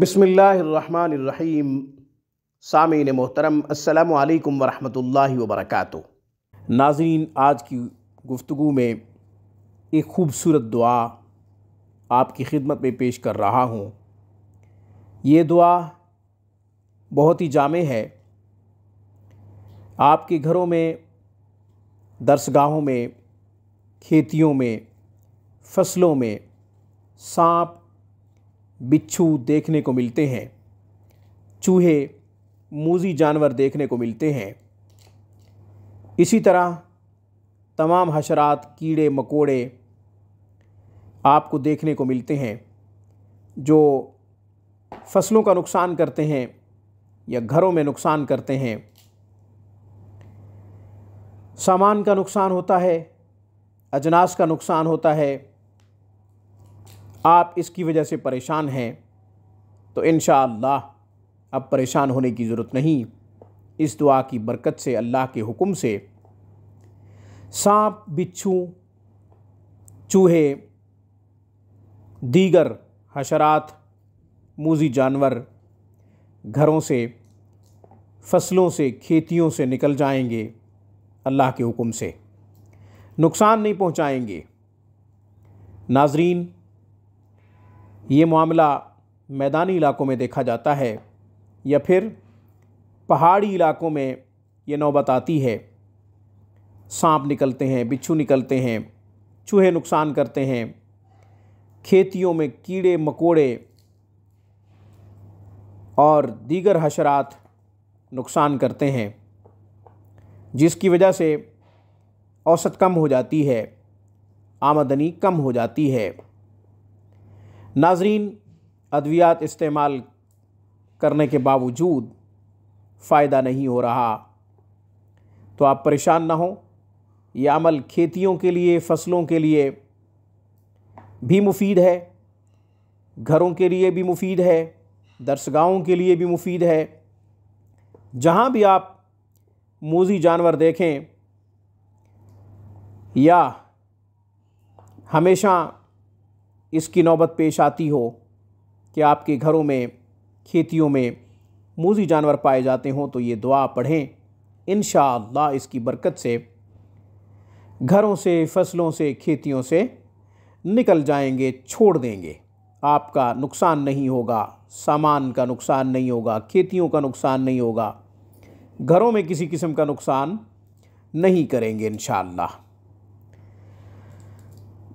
बसमीम सामीन मोहतरम अल्लाम वरहमल वबरक नाजीन आज की गुफ्तु में एक ख़ूबसूरत दुआ आपकी खिदमत में पेश कर रहा हूँ। ये दुआ बहुत ही जामे है। आपके घरों में, दरसगाहों में, खेतियों में, फ़सलों में, सांप बिच्छू देखने को मिलते हैं। चूहे, मूजी जानवर देखने को मिलते हैं। इसी तरह तमाम हशरात, कीड़े, मकोड़े आपको देखने को मिलते हैं, जो फ़सलों का नुकसान करते हैं या घरों में नुकसान करते हैं। सामान का नुकसान होता है, अजनास का नुकसान होता है आप इसकी वजह से परेशान हैं तो इन अब परेशान होने की ज़रूरत नहीं। इस दुआ की बरकत से अल्लाह के हुक्म से सांप, बिच्छू, चूहे, दीगर हशरात, मूजी जानवर घरों से, फ़सलों से, खेतियों से निकल जाएँगे अल्लाह के हुक्म से। नुकसान नहीं पहुंचाएँगे। नाजरीन ये मामला मैदानी इलाकों में देखा जाता है या फिर पहाड़ी इलाकों में ये नौबत आती है। सांप निकलते हैं, बिच्छू निकलते हैं, चूहे नुकसान करते हैं। खेतियों में कीड़े, मकोड़े और दीगर हशरात नुकसान करते हैं, जिसकी वजह से औसत कम हो जाती है, आमदनी कम हो जाती है। नाजरीन, अद्वियात इस्तेमाल करने के बावजूद फ़ायदा नहीं हो रहा। तो आप परेशान ना हो। यह अमल खेतियों के लिए, फ़सलों के लिए भी मुफीद है। घरों के लिए भी मुफीद है। दरसगाहों के लिए भी मुफीद है। जहाँ भी आप मूजी जानवर देखें, या हमेशा इसकी नौबत पेश आती हो कि आपके घरों में, खेतियों में मूजी जानवर पाए जाते हों तो ये दुआ पढ़ें। इन इसकी बरकत से घरों से, फ़सलों से, खेतियों से निकल जाएँगे, छोड़ देंगे। आपका नुकसान नहीं होगा, सामान का नुकसान नहीं होगा, खेतियों का नुकसान नहीं होगा। घरों में किसी किस्म का नुकसान नहीं करेंगे इन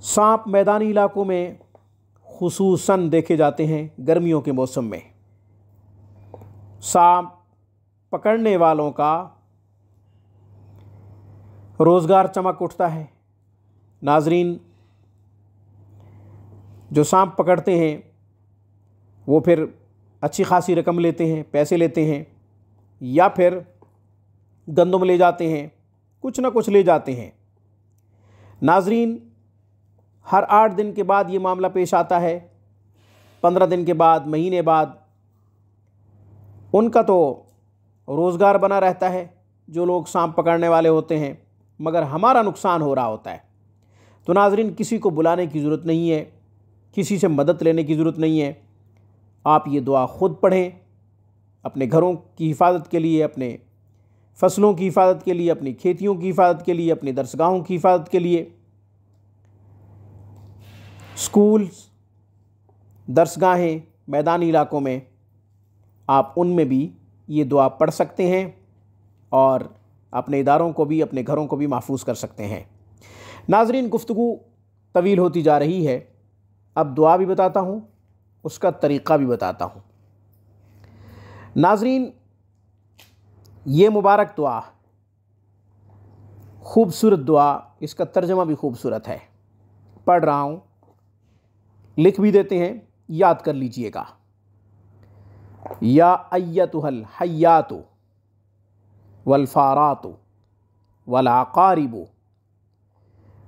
सांप मैदानी इलाकों में खसूस देखे जाते हैं गर्मियों के मौसम में। सांप पकड़ने वालों का रोज़गार चमक उठता है। नाजरीन, जो सांप पकड़ते हैं, वो फिर अच्छी खासी रकम लेते हैं, पैसे लेते हैं, या फिर गंदम ले जाते हैं, कुछ ना कुछ ले जाते हैं। नाजरीन हर आठ दिन के बाद ये मामला पेश आता है। पंद्रह दिन के बाद, महीने बाद। उनका तो रोज़गार बना रहता है, जो लोग सांप पकड़ने वाले होते हैं, मगर हमारा नुकसान हो रहा होता है। तो नाजरीन, किसी को बुलाने की ज़रूरत नहीं है, किसी से मदद लेने की ज़रूरत नहीं है। आप ये दुआ ख़ुद पढ़ें, अपने घरों की हिफाजत के लिए, अपने फ़सलों की हिफाजत के लिए, अपनी खेतियों की हिफाजत के लिए, अपनी दरसगाहों की हिफाजत के लिए। स्कूल्स दरसगाहें, मैदानी इलाकों में आप उनमें भी ये दुआ पढ़ सकते हैं और अपने इदारों को भी, अपने घरों को भी महफूज कर सकते हैं। नाजरीन गुफ्तु तवील होती जा रही है। अब दुआ भी बताता हूँ, उसका तरीक़ा भी बताता हूँ। नाजरीन, ये मुबारक दुआ, खूबसूरत दुआ, इसका तर्जमा भी खूबसूरत है। पढ़ रहा हूँ लिख भी देते हैं, याद कर लीजिएगा। या अयतुहल हयातो वलफ़ारातो वलाकारिबो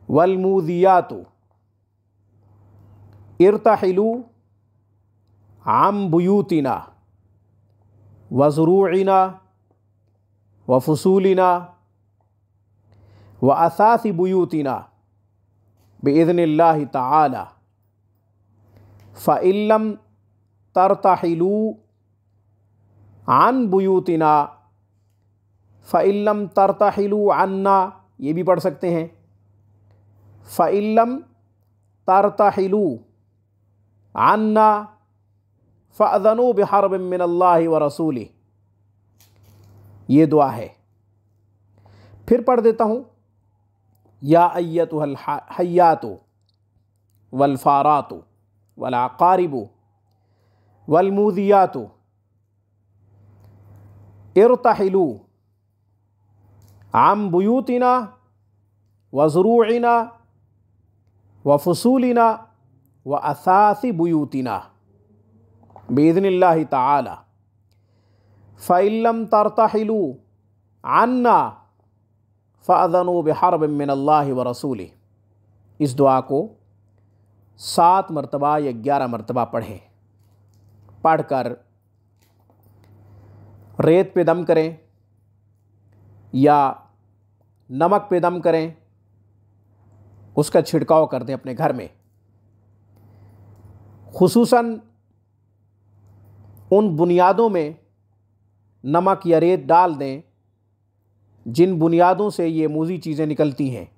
वलमूदियातो इरतहलू आम बुयूतिना वज़रूना व फसूलिना व असासी बुयूतिना बेज़न ताला फ़िल्म तरताहिलू आन बुयूतना फ़िल्म तरताहिलू अन्ना ये भी पढ़ सकते हैं। फ़िल्म तरताहिलू अन्ना फ़ादनु बहरब मिनल्ला व रसूली ये दुआ है। फिर पढ़ देता हूँ। या अयत हयातो वलफ़ारातो। वलाकारिबो वलमूदियातो इरतहिलू आम बुयूतना वज़रूना व फसूलिना, व असासी बुयूतना बेदनल्ला ताला फ़ैलम तरतहिलू अन्ना फ़ादन बहरब मिनल्ला व रसूल इस दुआ को सात मरतबा या ग्यारह मरतबा पढ़ें। पढ़कर रेत पे दम करें या नमक पे दम करें, उसका छिड़काव कर दें अपने घर में। खसूस उन बुनियादों में नमक या रेत डाल दें, जिन बुनियादों से ये मूजी चीज़ें निकलती हैं।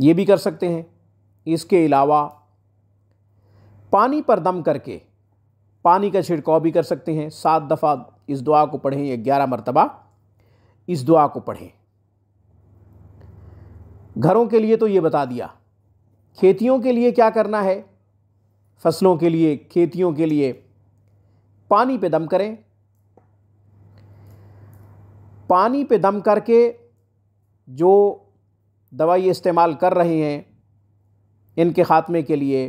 ये भी कर सकते हैं। इसके अलावा पानी पर दम करके पानी का छिड़काव भी कर सकते हैं। सात दफ़ा इस दुआ को पढ़ें, या ग्यारह मरतबा इस दुआ को पढ़ें। घरों के लिए तो ये बता दिया, खेतियों के लिए क्या करना है? फ़सलों के लिए, खेतियों के लिए पानी पे दम करें। पानी पे दम करके जो दवाई इस्तेमाल कर रहे हैं इनके ख़ात्मे के लिए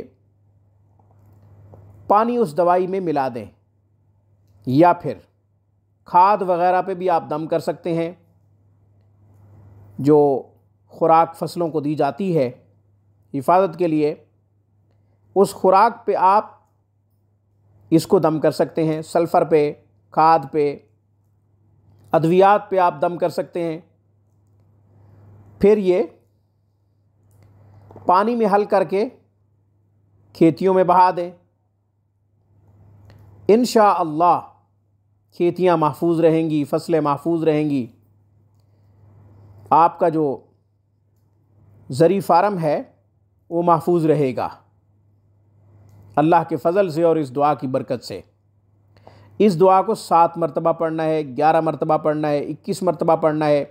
पानी उस दवाई में मिला दें। या फिर खाद वगैरह पे भी आप दम कर सकते हैं, जो खुराक फ़सलों को दी जाती है हिफाजत के लिए, उस खुराक पे आप इसको दम कर सकते हैं, सल्फ़र पे, खाद पे, अद्वियात पे आप दम कर सकते हैं। फिर ये पानी में हल करके खेतियों में बहा दें। इन अल्लाह खेतियाँ महफूज रहेंगी, फ़सलें महफूज रहेंगी। आपका जो ज़री फार्म है, वो महफूज रहेगा। अल्लाह के फ़ज़ल से और इस दुआ की बरकत से। इस दुआ को सात मरतबा पढ़ना है, ग्यारह मरतबा पढ़ना है, इक्कीस मरतबा पढ़ना है।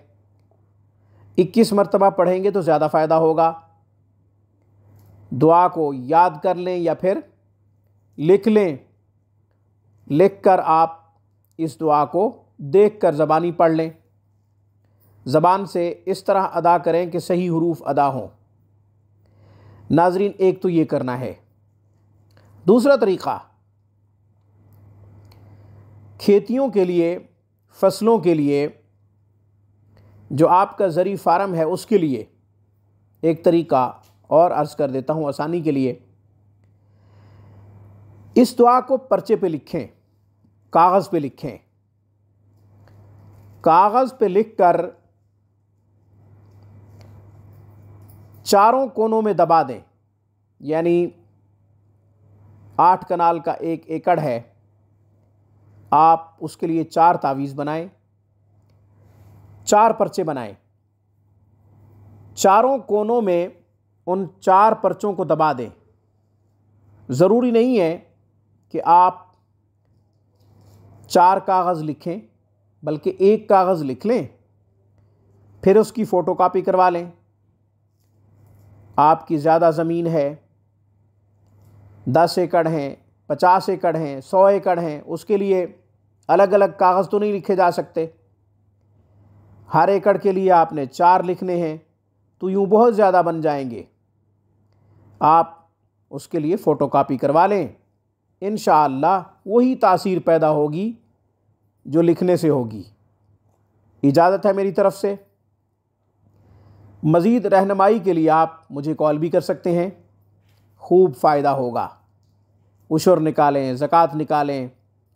इक्कीस मरतबा पढ़ेंगे तो ज़्यादा फ़ायदा होगा। दुआ को याद कर लें या फिर लिख लें। लिख कर आप इस दुआ को देख कर ज़बानी पढ़ लें। ज़बान से इस तरह अदा करें कि सही हरूफ अदा हों। नाजरीन, एक तो ये करना है। दूसरा तरीक़ा, खेतियों के लिए, फ़सलों के लिए जो आपका ज़री फार्म है, उसके लिए एक तरीक़ा और अर्ज़ कर देता हूँ आसानी के लिए। इस दुआ को पर्चे पे लिखें, कागज़ पे लिखें। कागज़ पे लिख कर चारों कोनों में दबा दें। यानी आठ कनाल का एक एकड़ है, आप उसके लिए चार तावीज़ बनाएँ, चार पर्चे बनाएँ। चारों कोनों में उन चार पर्चों को दबा दें। ज़रूरी नहीं है कि आप चार कागज़ लिखें, बल्कि एक कागज़ लिख लें, फिर उसकी फ़ोटोकॉपी करवा लें। आपकी ज़्यादा ज़मीन है, दस एकड़ हैं, पचास एकड़ हैं, सौ एकड़ हैं, उसके लिए अलग अलग कागज़ तो नहीं लिखे जा सकते। हर एकड़ के लिए आपने चार लिखने हैं तो यूँ बहुत ज़्यादा बन जाएँगे। आप उसके लिए फ़ोटोकॉपी करवा लें। इन वही तासीर पैदा होगी जो लिखने से होगी। इजाज़त है मेरी तरफ़ से। मज़ीद रहनमाई के लिए आप मुझे कॉल भी कर सकते हैं। खूब फ़ायदा होगा। उशर निकालें, ज़क़़त निकालें।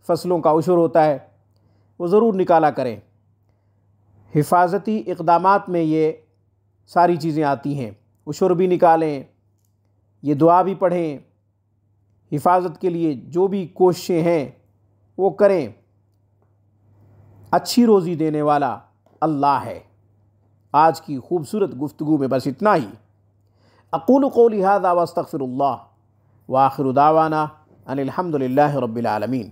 फ़सलों का उशर होता है, वो ज़रूर निकाला करें। हिफाजती इकदाम में ये सारी चीज़ें आती हैं। उशर भी निकालें ये दुआ भी पढ़ें, हिफाजत के लिए जो भी कोशिशें हैं, वो करें। अच्छी रोज़ी देने वाला अल्लाह है। आज की खूबसूरत गुफ्तु में बस इतना ही। अकूल को लिहाजा वस्तफ़िर वाखिर दावाना अनिलहमदिल्ला रबालमीन